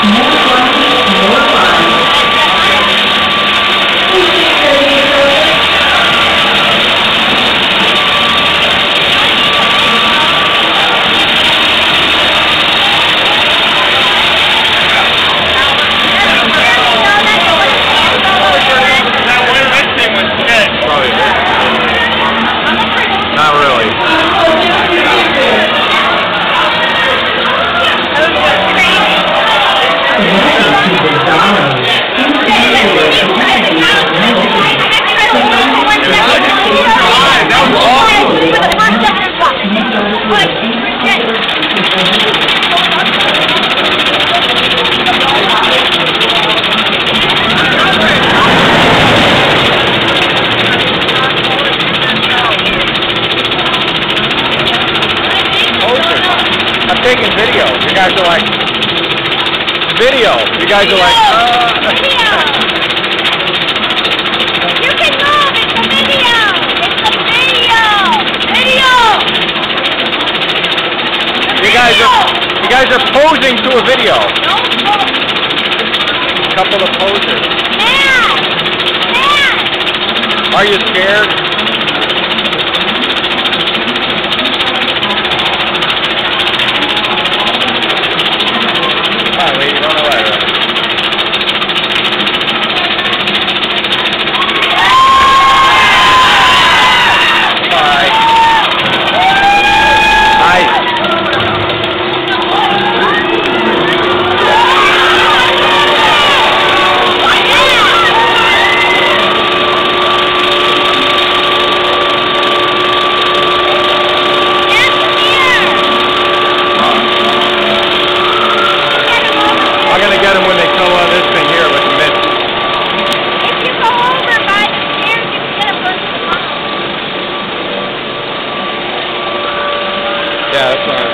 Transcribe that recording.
Yeah. I'm taking video. You guys are like, video. You guys are like, uh. Video! You can move! It's a video! It's a video! Video! You guys are, you guys are posing to a video. Move! Couple of poses. Dad! Dad! Are you scared? Yeah, that's all right.